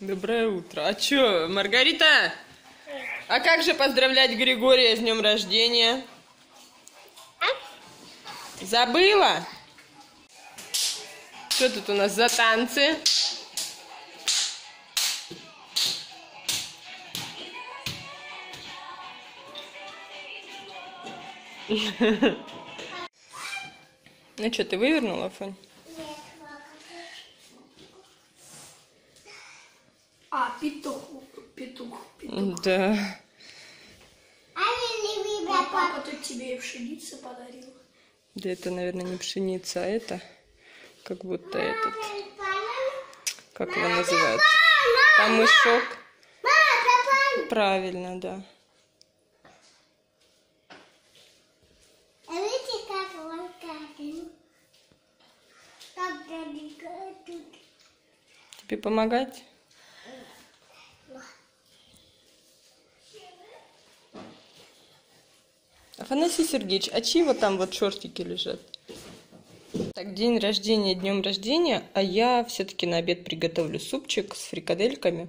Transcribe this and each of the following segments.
Доброе утро. А чё, Маргарита? А как же поздравлять Григория с днем рождения? Забыла? Что тут у нас за танцы? Ну что, ты вывернула, Фонь? А, петух, петух, петух. Да. А папа тут тебе и пшеницы подарил. Да это, наверное, не пшеница, а это как будто этот, как его называют? Камышок. Правильно, да. Тебе помогать? Афанасий Сергеевич, а чьи вот там вот шортики лежат? Так, день рождения днем рождения, а я все-таки на обед приготовлю супчик с фрикадельками.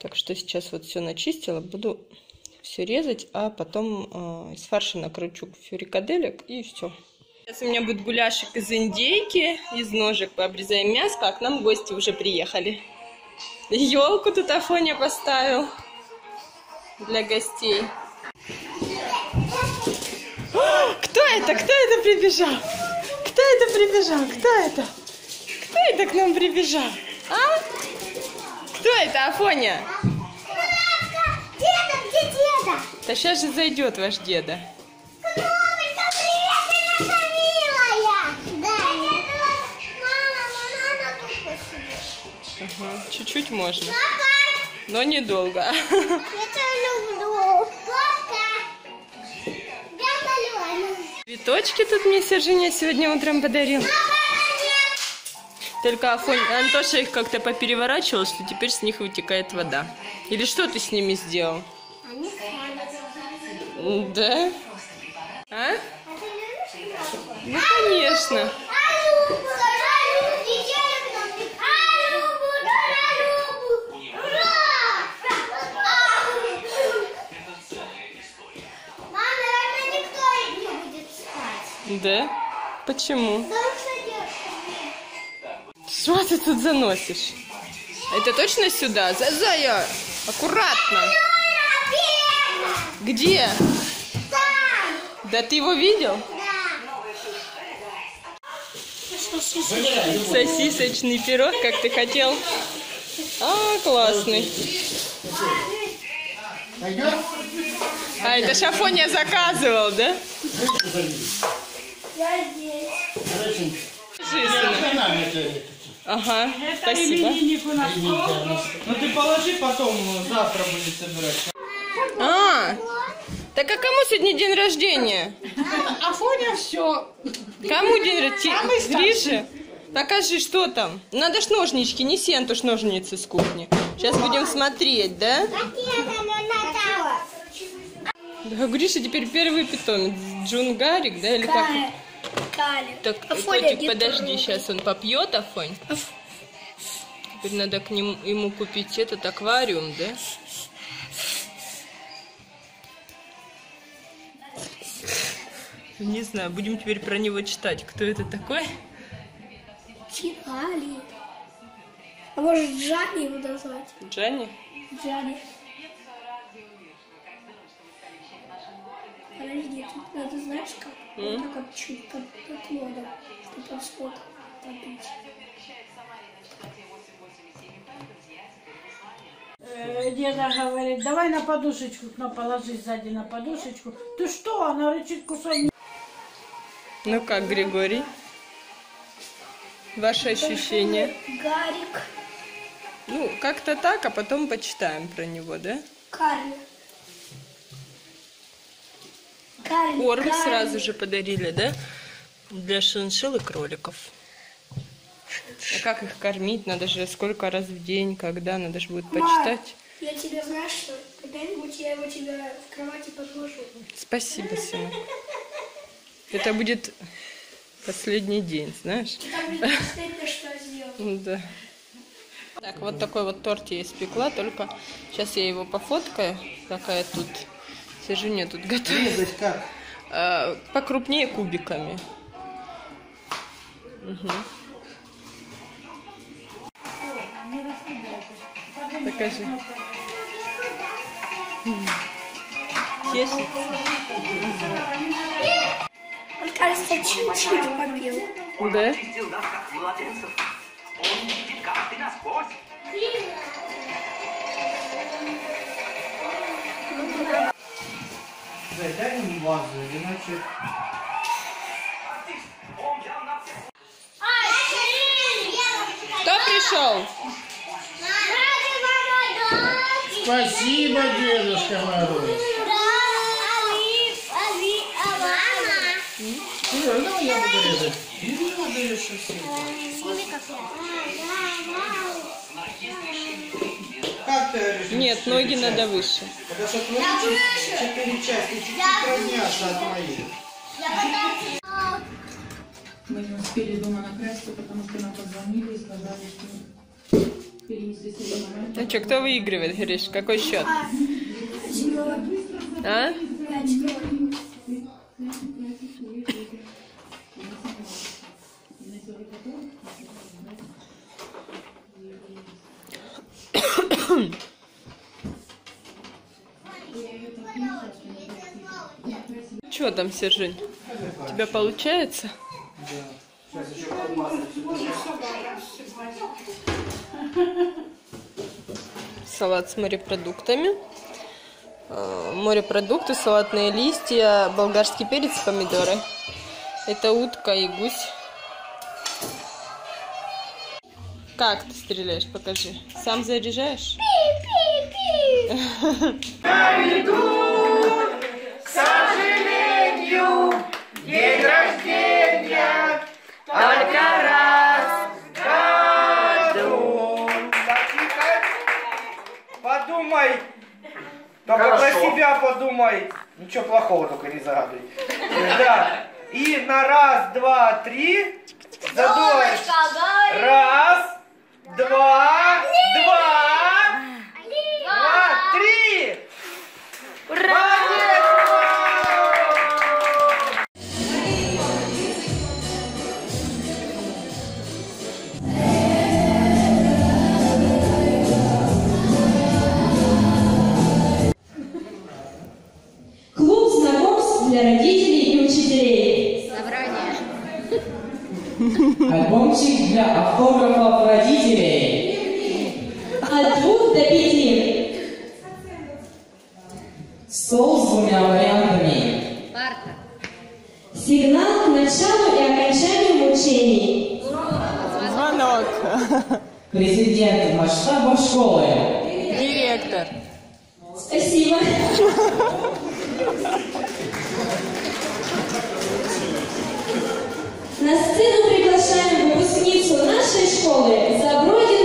Так что сейчас вот все начистила, буду все резать, а потом э, из фарша накручу фрикаделек и все. Сейчас у меня будет гуляшик из индейки, из ножек пообрезаем мясо, а к нам гости уже приехали. Елку тут Афоня поставил для гостей. Кто это? Кто это прибежал? Кто это прибежал? Кто это? Кто это к нам прибежал? А? Кто это, Афоня? Деда, где деда? Да сейчас же зайдет ваш деда. Мамочка, привет, ты наша милая. Да. Мама, тут посидишь. Ага, Чуть-чуть можно, но недолго. Цветочки тут мне Сержиня сегодня утром подарил. Только Афонь, Антоша их как-то попереворачивал, что теперь с них вытекает вода. Или что ты с ними сделал? Да? А? Ну, конечно. Да? Почему? Что ты тут заносишь? Это точно сюда? За Зая! Аккуратно! Ура, Где? Там! Да ты его видел? Да. Сосисочный пирог, как ты хотел. А, классный. А, это Шафоня заказывал, да? Я здесь. Держи, сынок. Ага, спасибо. Именинник у нас. Ну ты положи, потом завтра будет собирать. А, так а кому сегодня день рождения? Афоня все. Кому день рождения? Грише? Покажи, что там. Надо ж ножнички, неси, Антош, ножницы с кухни. Сейчас будем смотреть, да? Да, у Гриши теперь первый питомец. Джунгарик, да, или как? Кали. Так, котик, подожди, сейчас он попьет, Афонь. Теперь надо к нему ему купить этот аквариум, да? Не знаю, будем теперь про него читать. Кто это такой? Кали. А может Джани его назвать? Джанни? Джани. Подожди, тут надо, знаешь как? Вот так вот чуть под, под чтобы под спот попить. Э, Деда говорит, давай на подушечку к нам положи сзади на подушечку. Ты что? Она рычит кусок. Ну как, Григорий? Ваши ощущения? Гарик. Ну, как-то так, а потом почитаем про него, да? Карли. Корм сразу же подарили, да? Для шиншилл и кроликов. А как их кормить? Надо же сколько раз в день, когда? Надо же будет почитать. Я тебе, знаешь что, когда-нибудь я его тебе в кровати подложу. Спасибо, сынок. Это будет последний день, знаешь? Сделал. Да. Так, вот такой вот торт я испекла, только сейчас я его пофоткаю, пока я тут сижу, не тут готовлю. Резать как? А, покрупнее кубиками. Мгм. Покажи. Тесто. Он, кажется, чуть-чуть попил. Да? Дай, дай ему вазу, иначе... Кто пришел? Спасибо, Дедушка Мороз. Давай я буду резать. Как ты? Нет, ноги надо выше. Твои чет- четыре части чуть-чуть равняться от моих. Мы не успели дома накраситься, потому что нам позвонили и сказали, что перенесли соревнования. Ну что, кто выигрывает, Гриш? Какой счет? А? Там, Сержень? У тебя получается? Сейчас еще подмазать. Салат с морепродуктами. Э, Морепродукты, салатные листья, болгарский перец, помидоры. Это утка и гусь. Как ты стреляешь? Покажи. Сам заряжаешь? Подумай. Только про себя подумай. Ничего плохого только не загадывай. Да. И на раз, два, три задуешь. Раз, два, два, два, три. Молодец! Альбомчик для автографов родителей. От двух до пяти. Стол с двумя вариантами. Сигнал к началу и окончанию мучений. Звонок. Президент масштаба школы. Директор. Спасибо. На сцену приглашаем выпускницу нашей школы Забродину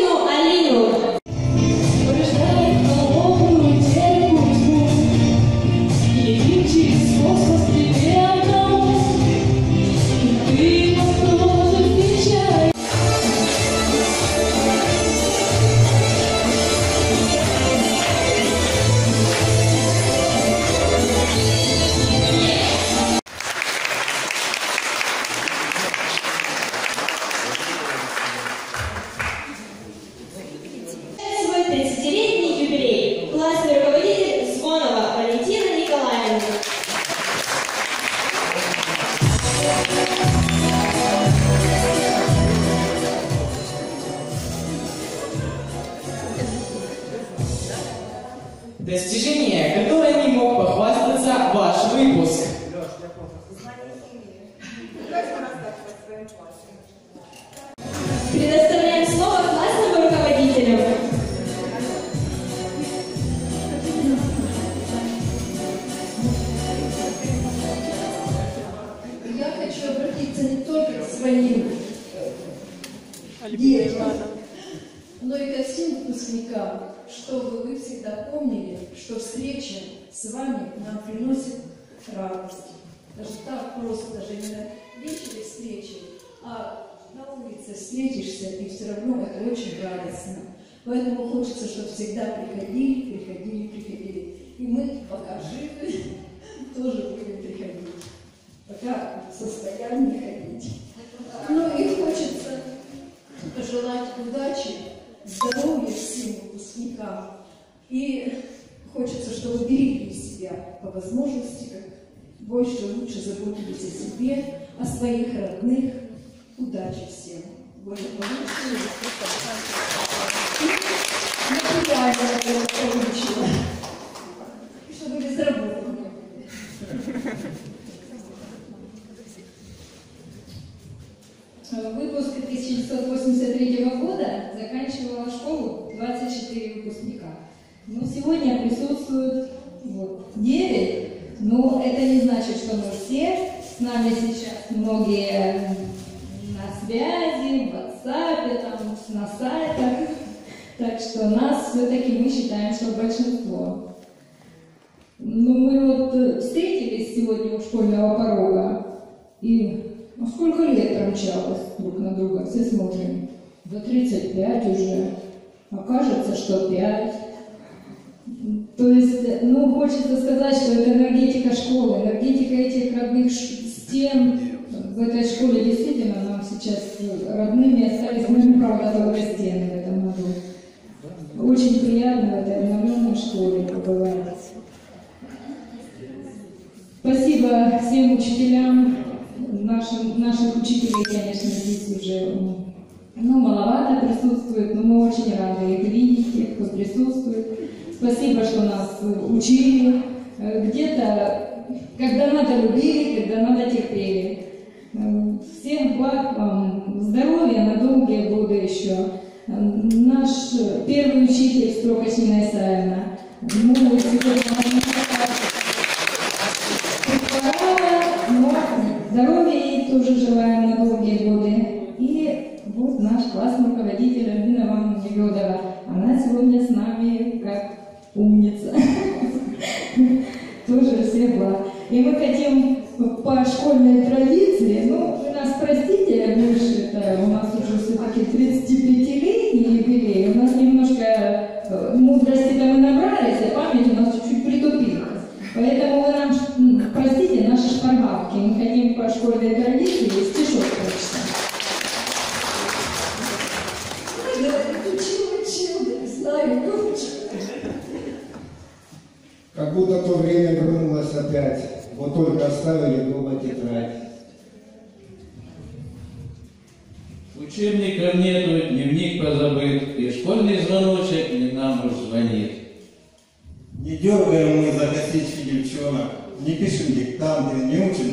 Достижение, которое не мог похвастаться ваш выпуск. Предоставляем к своим детям, но и ко всем выпускникам, чтобы вы всегда помнили, что встреча с вами нам приносит радость. Даже так просто, даже не на вечере встречи, а на улице встретишься, и все равно это очень радостно. Поэтому хочется, чтобы всегда приходили, приходили, приходили. И мы, пока живы, тоже будем приходить. Пока в состоянии ходить. Ну и хочется пожелать удачи, здоровья всем выпускникам. И хочется, чтобы берегли себя по возможности, как больше, лучше заботились о себе, о своих родных. Удачи всем! И чтобы безработными не были. Выпуск 1983 года заканчивала школу 24 выпускника. Но сегодня присутствуют вот, 9, но это не значит, что мы все. С нами сейчас многие на связи, в WhatsApp, там, на сайтах. Так что нас все-таки мы считаем, что большинство. Ну, мы вот э, встретились сегодня у школьного порога, и ну, сколько лет промчалось друг на друга, все смотрим. За 35 уже, окажется, что 5. То есть, ну, хочется сказать, что это энергетика школы, энергетика этих родных стен. В этой школе действительно нам сейчас родными остались, ну, правда, только стены в этом году. Очень приятно в этой обновленной школе побывать. Спасибо всем учителям, нашим, наших учителей, конечно, здесь уже ну, маловато присутствует, но мы очень рады их видеть, тех, кто присутствует. Спасибо, что нас учили. Э, Где-то, когда надо, любили, когда надо, терпели. Э, Всем благ вам, здоровья на долгие годы еще. Э, Наш первый учитель Строкач Нина Исаевна. Ну, сегодня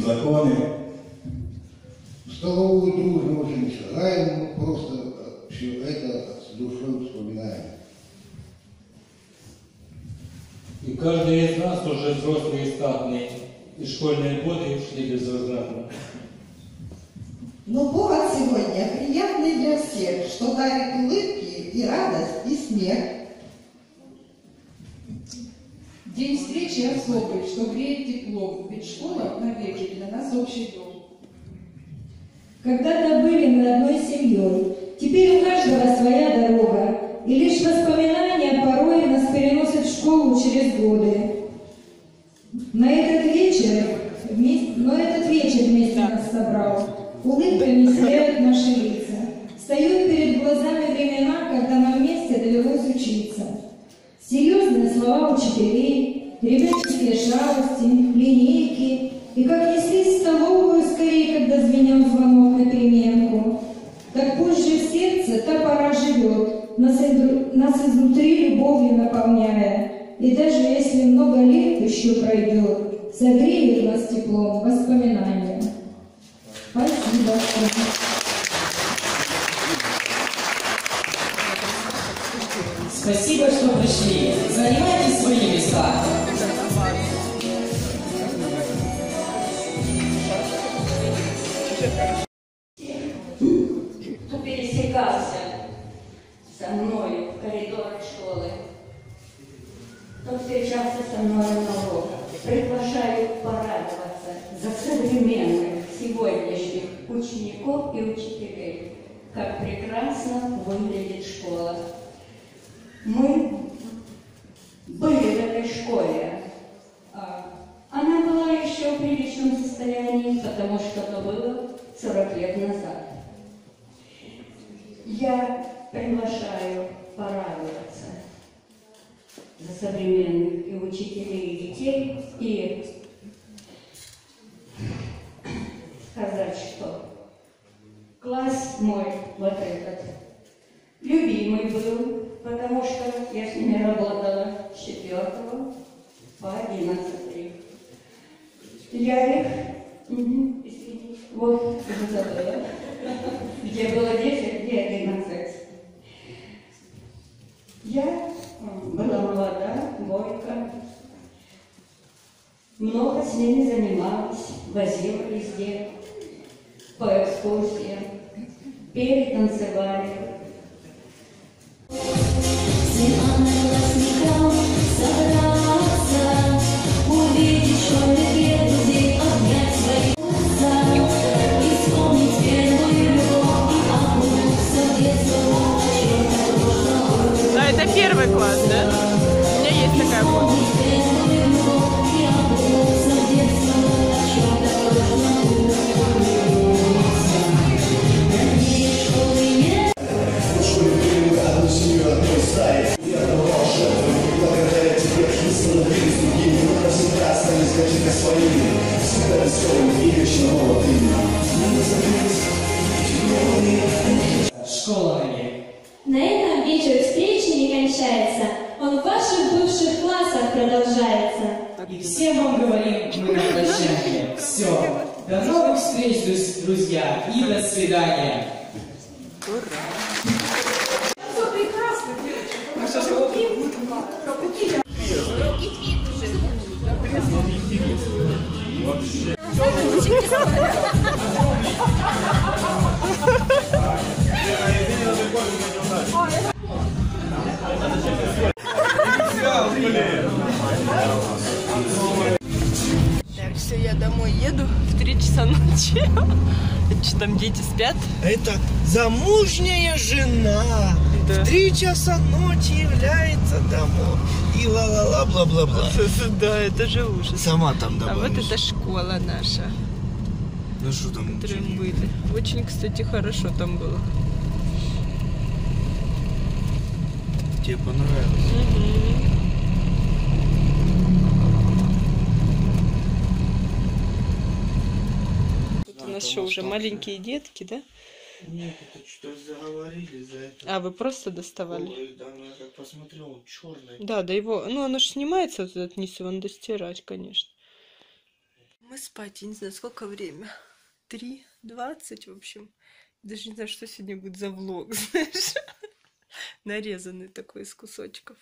законы. В столовую дружно очень шагаем, мы просто все это с душой вспоминаем. И каждый из нас уже взрослый и статный, и школьные годы шли безвозвратно. Но повод сегодня приятный для всех, что дарит улыбки и радость, и смех. День встречи особый, что греет тепло, ведь школа навеки для нас общий дом. Когда-то были мы одной семьей, теперь у каждого своя дорога, и лишь воспоминания порой нас переносят в школу через годы. На любовью наполняя. И даже если много лет еще пройдет, согреет нас теплом воспоминания. Спасибо. Учеников и учителей, как прекрасно выглядит школа. Мы были в этой школе. А, Она была еще в приличном состоянии, потому что это было 40 лет назад. Я приглашаю порадоваться за современных и учителей, и детей, и сказать, что класс мой, вот этот, любимый был, потому что я с ними работала с 4 по 11. Я их, мгм, извините, вот Изабелла, где было 10, где 11. Я была молода, бойка, много с ними занималась, возила везде, по экскурсиям, пели, Школа Олег. На этом вечер встречи не кончается. Он в ваших бывших классах продолжается. И всем вам говорим мы на прощание. Все. До новых встреч, друз- друзья, и до свидания. Все Так, все, я домой еду в 3 часа ночи. Что там, дети спят? Это замужняя жена в три часа ночи является домой. И ла-ла-ла, бла-бла-бла. Да, это же ужас. Сама там А вот добавишь. это школа наша, Ну что там? мы были. Очень, кстати, хорошо там было. Тебе понравилось? Тут у нас что, уже маленькие детки, да? Нет, это что заговорили за это. А, вы просто доставали? Ой, Да, ну я как посмотрел, черный. Да, да его, ну оно же снимается, вот этот низ, его надо стирать, конечно. Мы спать, я не знаю, сколько время. Три двадцать, в общем. Даже не знаю, что сегодня будет за влог, знаешь. Нарезанный такой из кусочков.